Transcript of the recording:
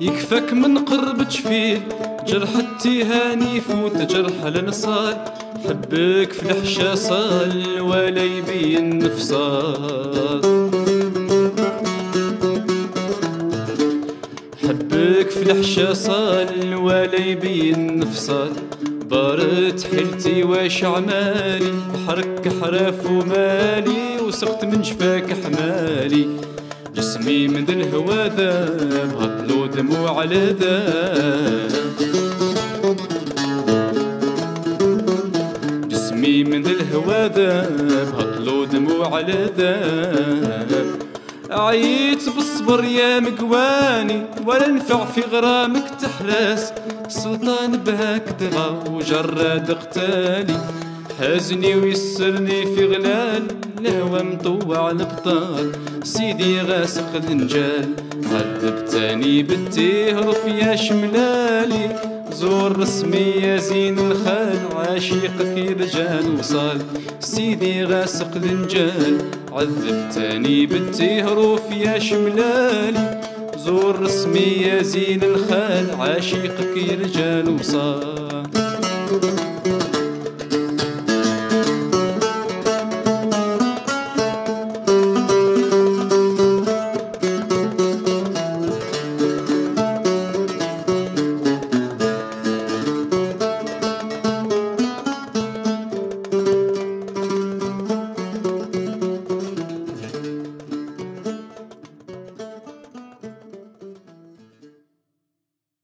يكفك من قرب تشفيل جرح التهاني فوت جرح الانصال حبك في الحشا صال ولا يبين نفصال. حبك في الحشا صال ولا يبين نفصال. بارت حيلتي واش عمالي بحرك حراف ومالي وسقت من شفاك حمالي. جسمي من الهوى ذاب هطلو دموع على ذاب جسمي من الهوى ذاب هطلو دموع على ذاب عييت بالصبر يا مقواني ولا نفع في غرامك تحلاس سلطان بهاك دغا وجراد اقتالي حازني ويسرني في غلال الهوى مطوع البطال سيدي غاسق النجال عذبتني بالتهرف يا شملالي. زور رسمي يا زين الخال عاشقك يرجال وصال. سيدي غاسق النجال عذبتني بالتهرف يا شملالي. زور رسمي يا زين الخال عاشقك يرجال وصال.